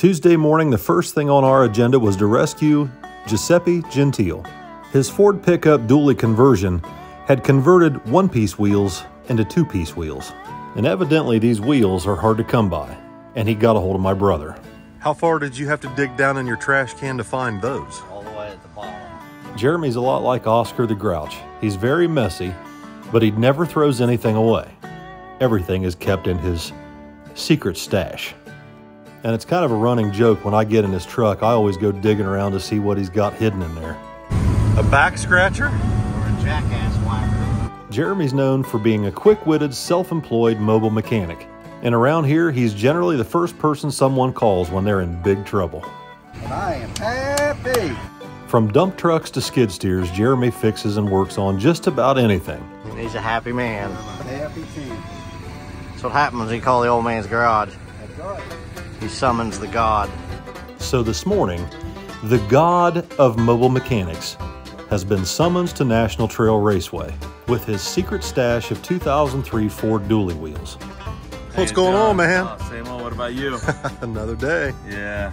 Tuesday morning, the first thing on our agenda was to rescue Giuseppe Gentile. His Ford pickup dually conversion had converted one piece wheels into two piece wheels. And evidently, these wheels are hard to come by. And he got a hold of my brother. How far did you have to dig down in your trash can to find those? all the way at the bottom. Jeremy's a lot like Oscar the Grouch. He's very messy, but he never throws anything away. Everything is kept in his secret stash. And it's kind of a running joke when I get in his truck, I always go digging around to see what he's got hidden in there. A back scratcher? Or a jackass whacker. Jeremy's known for being a quick witted, self employed mobile mechanic. And around here, he's generally the first person someone calls when they're in big trouble. And I am happy. From dump trucks to skid steers, Jeremy fixes and works on just about anything. He's a happy man. Happy too. That's what happens when you call the old man's garage. That's right. He summons the god. So this morning, the god of mobile mechanics has been summoned to National Trail Raceway with his secret stash of 2003 Ford dually wheels. What's going John. on, man? Oh, same old. What about you? Another day. yeah.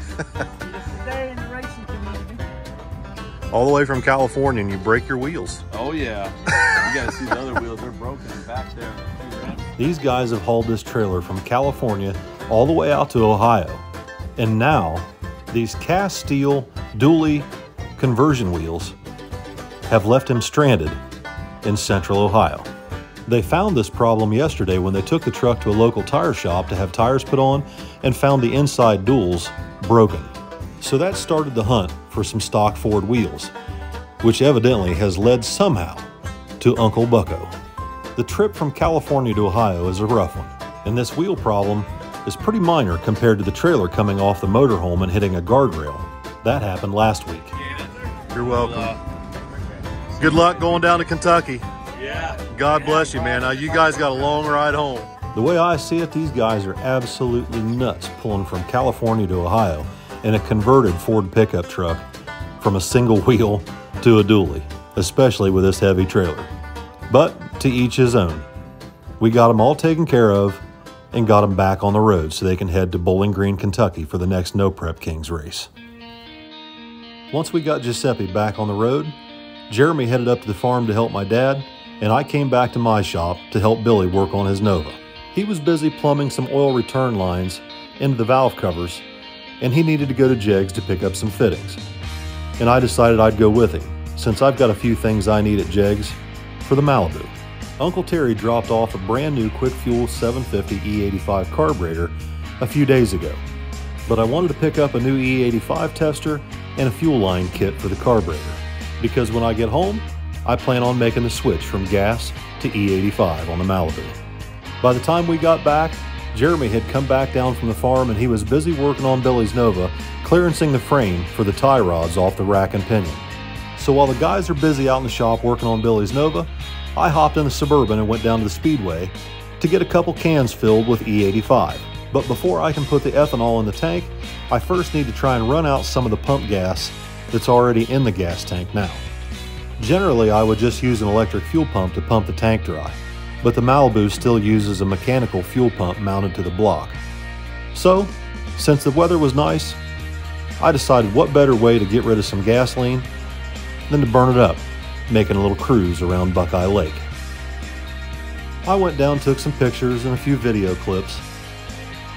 Today in the racing community. All the way from California, and you break your wheels. Oh yeah. You gotta see the other wheels. They're broken back there. These guys have hauled this trailer from California all the way out to Ohio. And now, these cast steel dually conversion wheels have left him stranded in central Ohio. They found this problem yesterday when they took the truck to a local tire shop to have tires put on and found the inside duals broken. So that started the hunt for some stock Ford wheels, which evidently has led somehow to Uncle Bucko. The trip from California to Ohio is a rough one, and this wheel problem is pretty minor compared to the trailer coming off the motorhome and hitting a guardrail. That happened last week. You're welcome. Good luck going down to Kentucky. Yeah. God bless you, man. Now, you guys got a long ride home. The way I see it, these guys are absolutely nuts pulling from California to Ohio in a converted Ford pickup truck from a single wheel to a dually, especially with this heavy trailer. But to each his own. We got them all taken care of and got them back on the road so they can head to Bowling Green, Kentucky for the next No Prep Kings race. Once we got Giuseppe back on the road, Jeremy headed up to the farm to help my dad, and I came back to my shop to help Billy work on his Nova. He was busy plumbing some oil return lines into the valve covers, and he needed to go to Jegs to pick up some fittings. And I decided I'd go with him, since I've got a few things I need at Jegs for the Malibu. Uncle Terry dropped off a brand new Quick Fuel 750 E85 carburetor a few days ago, but I wanted to pick up a new E85 tester and a fuel line kit for the carburetor because when I get home, I plan on making the switch from gas to E85 on the Malibu. By the time we got back, Jeremy had come back down from the farm and he was busy working on Billy's Nova, clearancing the frame for the tie rods off the rack and pinion. So while the guys are busy out in the shop working on Billy's Nova, I hopped in the Suburban and went down to the Speedway to get a couple cans filled with E85. But before I can put the ethanol in the tank, I first need to try and run out some of the pump gas that's already in the gas tank now. Generally, I would just use an electric fuel pump to pump the tank dry, but the Malibu still uses a mechanical fuel pump mounted to the block. So, since the weather was nice, I decided what better way to get rid of some gasoline than to burn it up, making a little cruise around Buckeye Lake. I went down, took some pictures and a few video clips,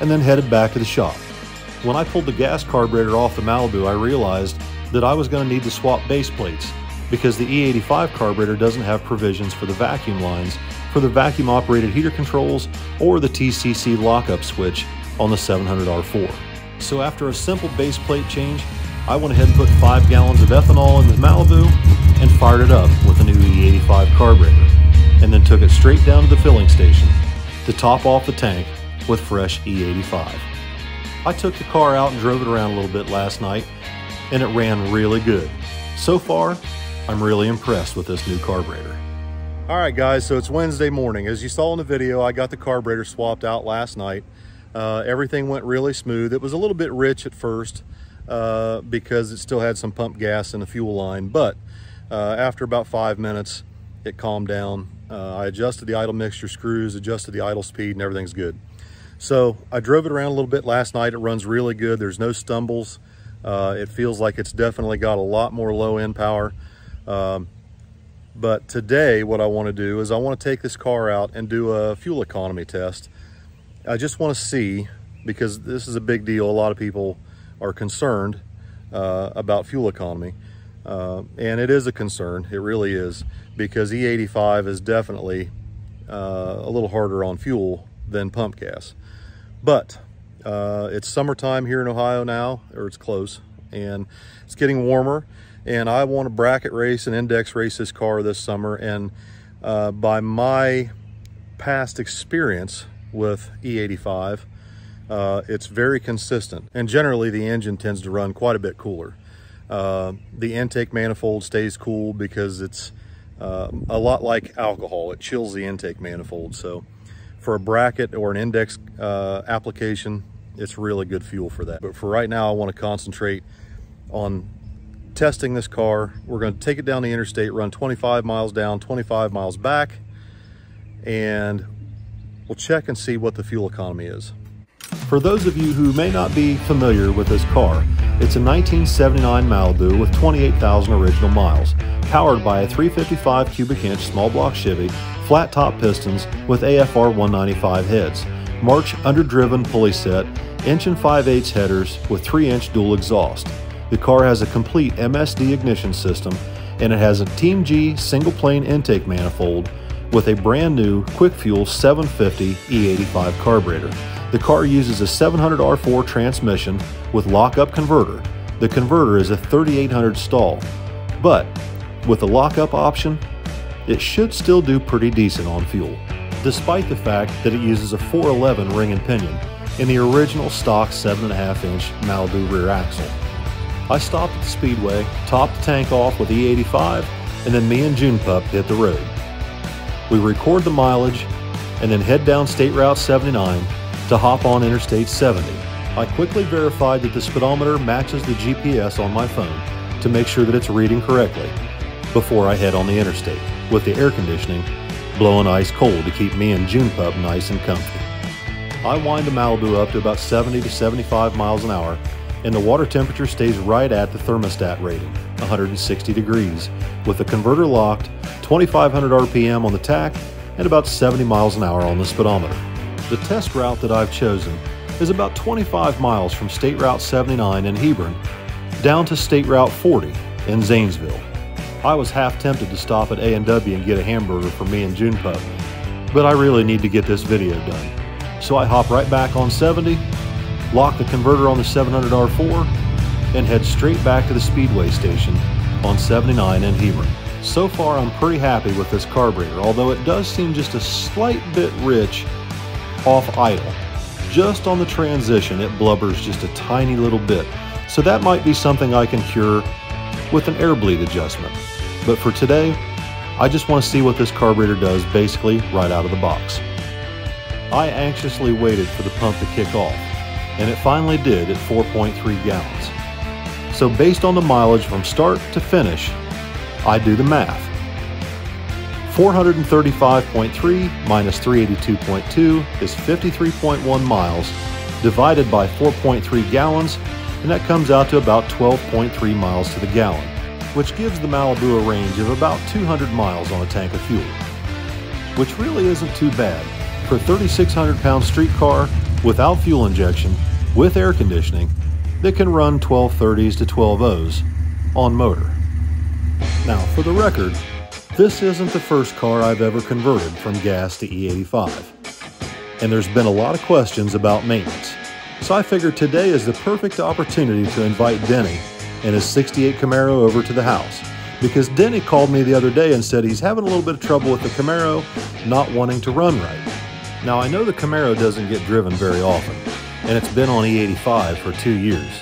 and then headed back to the shop. When I pulled the gas carburetor off the Malibu, I realized that I was going to need to swap base plates because the E85 carburetor doesn't have provisions for the vacuum lines for the vacuum operated heater controls or the TCC lockup switch on the 700R4. So after a simple base plate change, I went ahead and put 5 gallons of ethanol in the Malibu and fired it up with a new E85 carburetor, and then took it straight down to the filling station to top off the tank with fresh E85. I took the car out and drove it around a little bit last night, and it ran really good. So far, I'm really impressed with this new carburetor. All right, guys, so it's Wednesday morning. As you saw in the video, I got the carburetor swapped out last night. Uh, everything went really smooth. It was a little bit rich at first uh, because it still had some pump gas in the fuel line, but uh, after about five minutes, it calmed down. Uh, I adjusted the idle mixture screws, adjusted the idle speed, and everything's good. So I drove it around a little bit last night. It runs really good. There's no stumbles. Uh, it feels like it's definitely got a lot more low end power. Um, but today what I want to do is I want to take this car out and do a fuel economy test. I just want to see, because this is a big deal, a lot of people are concerned uh, about fuel economy. Uh, and it is a concern, it really is, because E85 is definitely uh, a little harder on fuel than pump gas. But uh, it's summertime here in Ohio now, or it's close, and it's getting warmer. And I want to bracket race and index race this car this summer. And uh, by my past experience with E85, uh, it's very consistent. And generally the engine tends to run quite a bit cooler. Uh, the intake manifold stays cool because it's uh, a lot like alcohol. It chills the intake manifold. So for a bracket or an index uh, application, it's really good fuel for that. But for right now, I want to concentrate on testing this car. We're going to take it down the interstate, run 25 miles down, 25 miles back, and we'll check and see what the fuel economy is. For those of you who may not be familiar with this car, it's a 1979 Malibu with 28,000 original miles, powered by a 355 cubic inch small block Chevy, flat top pistons with AFR 195 heads, March underdriven pulley set, inch and 5 8 headers with 3 inch dual exhaust. The car has a complete MSD ignition system and it has a Team G single plane intake manifold with a brand new quick fuel 750 E85 carburetor. The car uses a 700R4 transmission with lockup converter. The converter is a 3800 stall, but with the lockup option, it should still do pretty decent on fuel, despite the fact that it uses a 411 ring and pinion in the original stock 7.5 inch Malibu rear axle. I stopped at the speedway, topped the tank off with E85, and then me and June Pup hit the road. We record the mileage and then head down State Route 79 to hop on Interstate 70. I quickly verified that the speedometer matches the GPS on my phone to make sure that it's reading correctly before I head on the interstate, with the air conditioning blowing ice cold to keep me and June Pup nice and comfy. I wind the Malibu up to about 70 to 75 miles an hour and the water temperature stays right at the thermostat rating, 160 degrees, with the converter locked, 2500 RPM on the tach, and about 70 miles an hour on the speedometer. The test route that I've chosen is about 25 miles from State Route 79 in Hebron down to State Route 40 in Zanesville. I was half tempted to stop at A&W and get a hamburger for me and June Pup, but I really need to get this video done. So I hop right back on 70 lock the converter on the 700R4, and head straight back to the Speedway station on 79 in Hebron. So far, I'm pretty happy with this carburetor, although it does seem just a slight bit rich off idle. Just on the transition, it blubbers just a tiny little bit, so that might be something I can cure with an air bleed adjustment. But for today, I just want to see what this carburetor does basically right out of the box. I anxiously waited for the pump to kick off, and it finally did at 4.3 gallons. So based on the mileage from start to finish, I do the math. 435.3 minus 382.2 is 53.1 miles divided by 4.3 gallons, and that comes out to about 12.3 miles to the gallon, which gives the Malibu a range of about 200 miles on a tank of fuel, which really isn't too bad. For a 3,600 pound street car without fuel injection, with air conditioning that can run 1230s to 12.0s on motor. Now, for the record, this isn't the first car I've ever converted from gas to E85. And there's been a lot of questions about maintenance. So I figured today is the perfect opportunity to invite Denny and his 68 Camaro over to the house. Because Denny called me the other day and said he's having a little bit of trouble with the Camaro not wanting to run right. Now I know the Camaro doesn't get driven very often, and it's been on E85 for two years.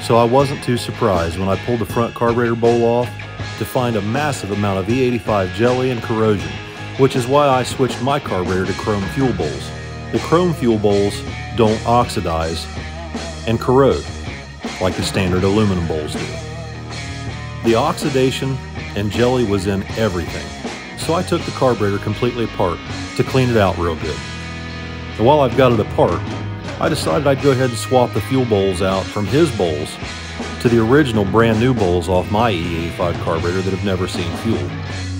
So I wasn't too surprised when I pulled the front carburetor bowl off to find a massive amount of E85 jelly and corrosion, which is why I switched my carburetor to chrome fuel bowls. The chrome fuel bowls don't oxidize and corrode like the standard aluminum bowls do. The oxidation and jelly was in everything, so I took the carburetor completely apart to clean it out real good. And while I've got it apart, I decided I'd go ahead and swap the fuel bowls out from his bowls to the original brand new bowls off my E85 carburetor that have never seen fuel.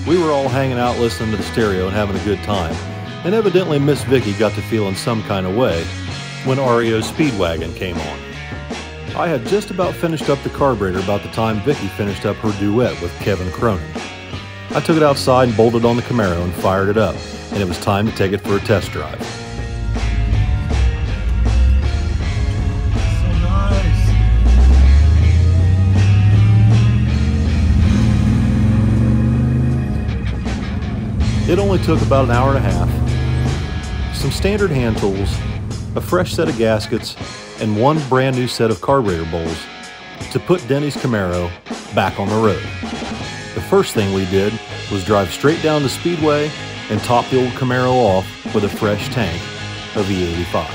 We were all hanging out listening to the stereo and having a good time, and evidently Miss Vicky got to feeling some kind of way when REO's Speedwagon came on. I had just about finished up the carburetor about the time Vicky finished up her duet with Kevin Cronin. I took it outside and bolted on the Camaro and fired it up, and it was time to take it for a test drive. It only took about an hour and a half. Some standard hand tools, a fresh set of gaskets, and one brand new set of carburetor bowls to put Denny's Camaro back on the road. The first thing we did was drive straight down the speedway and top the old Camaro off with a fresh tank of E85.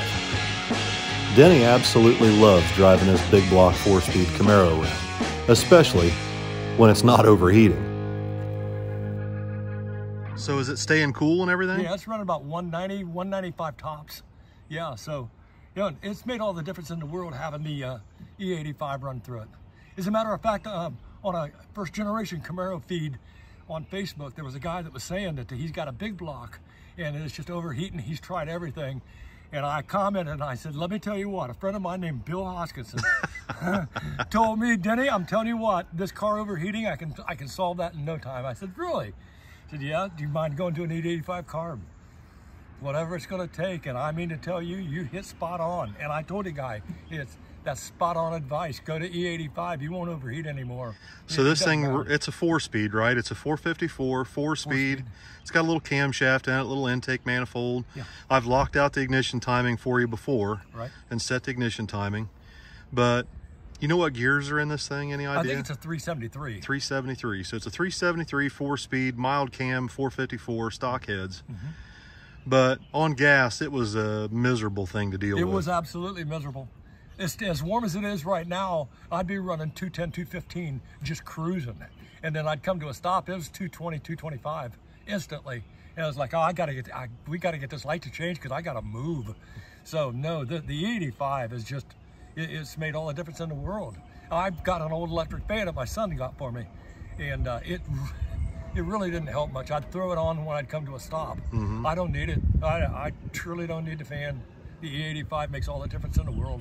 Denny absolutely loves driving his big block four speed Camaro around, especially when it's not overheating. So is it staying cool and everything? Yeah, it's running about 190, 195 tops. Yeah, so you know, it's made all the difference in the world having the uh, E85 run through it. As a matter of fact, um, on a first generation Camaro feed on Facebook, there was a guy that was saying that he's got a big block and it's just overheating. He's tried everything. And I commented and I said, let me tell you what, a friend of mine named Bill Hoskinson told me, Denny, I'm telling you what, this car overheating, I can I can solve that in no time. I said, really? Said, yeah, do you mind going to an 885 carb? Whatever it's gonna take. And I mean to tell you, you hit spot on. And I told the guy, it's that's spot on advice. Go to E85, you won't overheat anymore. So It this thing, matter. it's a four speed, right? It's a 454, four speed. It's got a little camshaft in it, a little intake manifold. Yeah. I've locked out the ignition timing for you before Right. and set the ignition timing. But you know what gears are in this thing? Any idea? I think it's a 373. 373. So it's a 373 four speed, mild cam, 454 stock heads. Mm-hmm. But on gas, it was a miserable thing to deal It with. It was absolutely miserable. It's, as warm as it is right now, I'd be running 210, 215, just cruising. And then I'd come to a stop, it was 220, 225 instantly. And I was like, oh, I gotta get, I, we gotta get this light to change because I gotta move. So no, the, the 85 is just, it's made all the difference in the world. I've got an old electric fan that my son got for me. And uh, it, it really didn't help much. I'd throw it on when I'd come to a stop. I don't need it. I, I truly don't need the fan. The E85 makes all the difference in the world.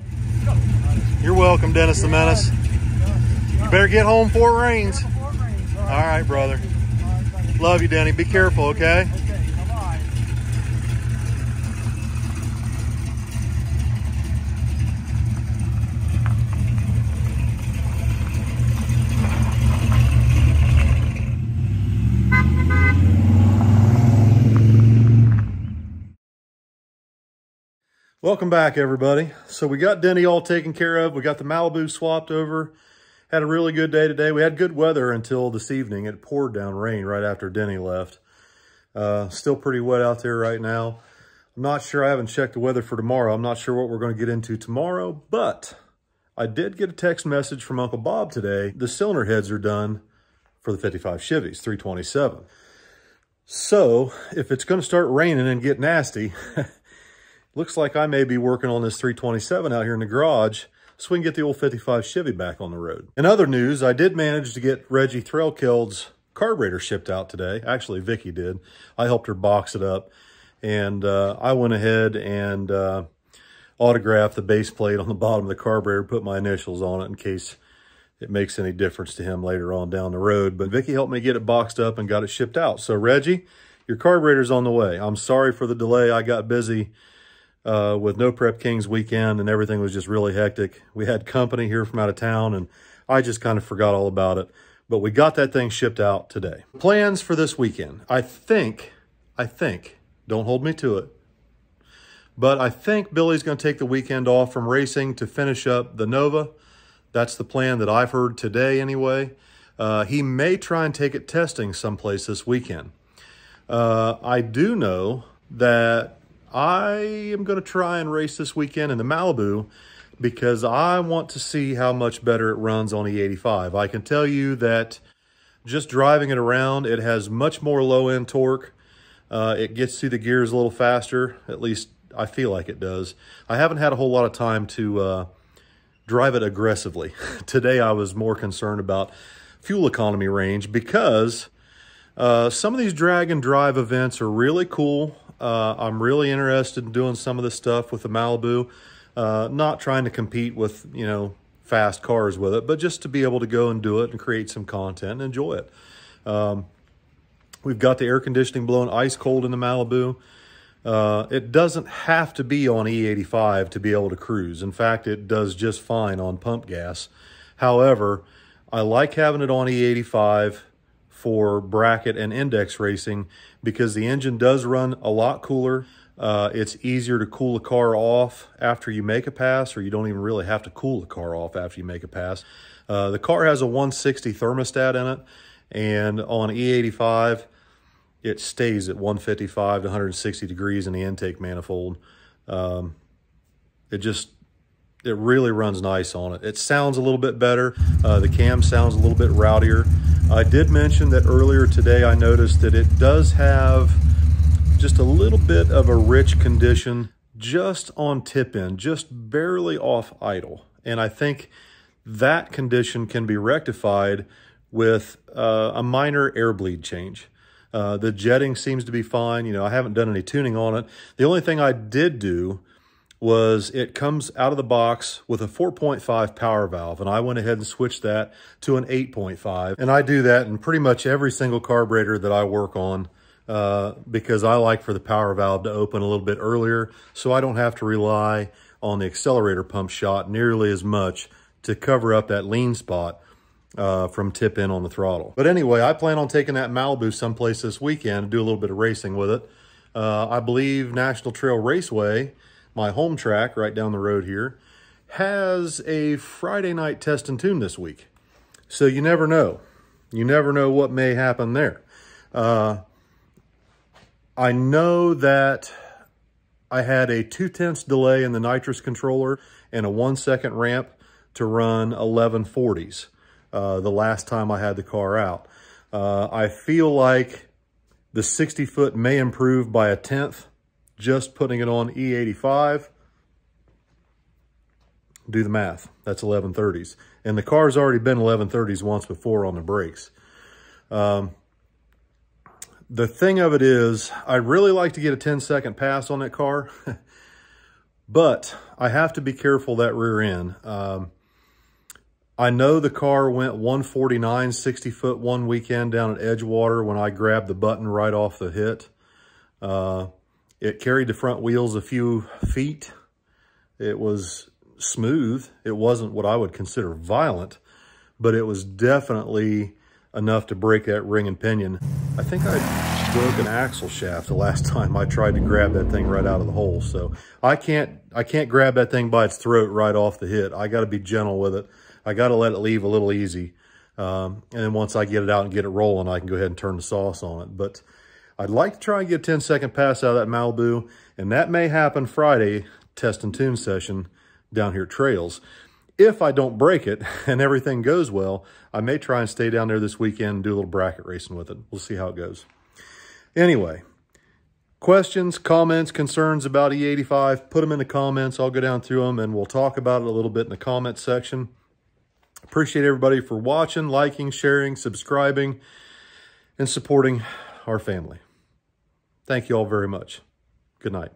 You're welcome, Dennis the Menace. You better get home before it rains. All right, brother. Love you, Denny. Be careful, okay? Welcome back, everybody. So we got Denny all taken care of. We got the Malibu swapped over. Had a really good day today. We had good weather until this evening. It poured down rain right after Denny left. Uh, still pretty wet out there right now. I'm not sure. I haven't checked the weather for tomorrow. I'm not sure what we're going to get into tomorrow, but I did get a text message from Uncle Bob today. The cylinder heads are done for the 55 Chevys, 327. So if it's going to start raining and get nasty, looks like I may be working on this 327 out here in the garage so we can get the old 55 Chevy back on the road. In other news, I did manage to get Reggie Threlkeld's carburetor shipped out today. Actually, Vicky did. I helped her box it up. And uh, I went ahead and uh, autographed the base plate on the bottom of the carburetor, put my initials on it in case it makes any difference to him later on down the road. But Vicky helped me get it boxed up and got it shipped out. So Reggie, your carburetor's on the way. I'm sorry for the delay. I got busy uh, with No Prep Kings weekend and everything was just really hectic. We had company here from out of town and I just kind of forgot all about it. But we got that thing shipped out today. Plans for this weekend. I think, I think, don't hold me to it, but I think Billy's going to take the weekend off from racing to finish up the Nova. That's the plan that I've heard today anyway. Uh, he may try and take it testing someplace this weekend. Uh, I do know that I am going to try and race this weekend in the Malibu because I want to see how much better it runs on E85. I can tell you that just driving it around, it has much more low end torque. Uh, it gets through the gears a little faster. At least I feel like it does. I haven't had a whole lot of time to uh, drive it aggressively. Today I was more concerned about fuel economy range because uh, some of these drag and drive events are really cool. Uh, I'm really interested in doing some of this stuff with the Malibu. Uh, not trying to compete with, you know, fast cars with it, but just to be able to go and do it and create some content and enjoy it. Um, we've got the air conditioning blowing ice cold in the Malibu. Uh, it doesn't have to be on E85 to be able to cruise. In fact, it does just fine on pump gas. However, I like having it on E85 for bracket and index racing because the engine does run a lot cooler. Uh, it's easier to cool a car off after you make a pass, or you don't even really have to cool the car off after you make a pass. Uh, the car has a 160 thermostat in it, and on E85, it stays at 155 to 160 degrees in the intake manifold. Um, it just, it really runs nice on it. It sounds a little bit better. Uh, the cam sounds a little bit rowdier. I did mention that earlier today I noticed that it does have just a little bit of a rich condition just on tip in, just barely off idle. And I think that condition can be rectified with uh, a minor air bleed change. Uh, the jetting seems to be fine. You know, I haven't done any tuning on it. The only thing I did do was it comes out of the box with a 4.5 power valve, and I went ahead and switched that to an 8.5. And I do that in pretty much every single carburetor that I work on uh, because I like for the power valve to open a little bit earlier so I don't have to rely on the accelerator pump shot nearly as much to cover up that lean spot uh, from tip in on the throttle. But anyway, I plan on taking that Malibu someplace this weekend to do a little bit of racing with it. Uh, I believe National Trail Raceway, my home track right down the road here, has a Friday night test and tune this week. So you never know. You never know what may happen there. Uh, I know that I had a two tenths delay in the nitrous controller and a one second ramp to run 1140s uh, the last time I had the car out. Uh, I feel like the 60 foot may improve by a tenth just putting it on E85. Do the math. That's 1130s. And the car's already been 1130s once before on the brakes. Um, the thing of it is, I'd really like to get a 10 second pass on that car, but I have to be careful that rear end. Um, I know the car went 149, 60 foot one weekend down at Edgewater when I grabbed the button right off the hit. Uh, it carried the front wheels a few feet. It was smooth. It wasn't what I would consider violent, but it was definitely enough to break that ring and pinion. I think I broke an axle shaft the last time I tried to grab that thing right out of the hole. So I can't, I can't grab that thing by its throat right off the hit. I got to be gentle with it. I got to let it leave a little easy. Um, and then once I get it out and get it rolling, I can go ahead and turn the sauce on it. But I'd like to try and get a 10 second pass out of that Malibu. And that may happen Friday test and tune session down here at Trails if I don't break it and everything goes well, I may try and stay down there this weekend and do a little bracket racing with it. We'll see how it goes. Anyway, questions, comments, concerns about E85, put them in the comments. I'll go down through them and we'll talk about it a little bit in the comments section. Appreciate everybody for watching, liking, sharing, subscribing, and supporting our family. Thank you all very much. Good night.